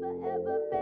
Never ever met